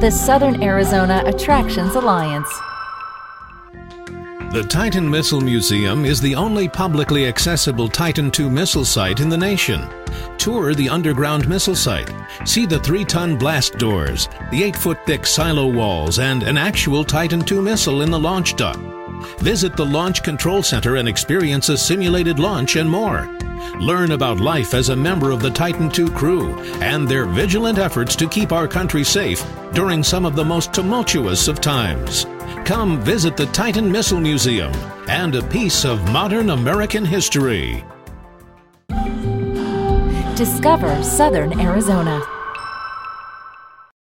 the Southern Arizona Attractions Alliance. The Titan Missile Museum is the only publicly accessible Titan II missile site in the nation. Tour the underground missile site. See the three ton blast doors, the 8 foot thick silo walls, and an actual Titan II missile in the launch duct. Visit the Launch Control Center and experience a simulated launch and more. Learn about life as a member of the Titan II crew and their vigilant efforts to keep our country safe during some of the most tumultuous of times. Come visit the Titan Missile Museum and a piece of modern American history. Discover Southern Arizona.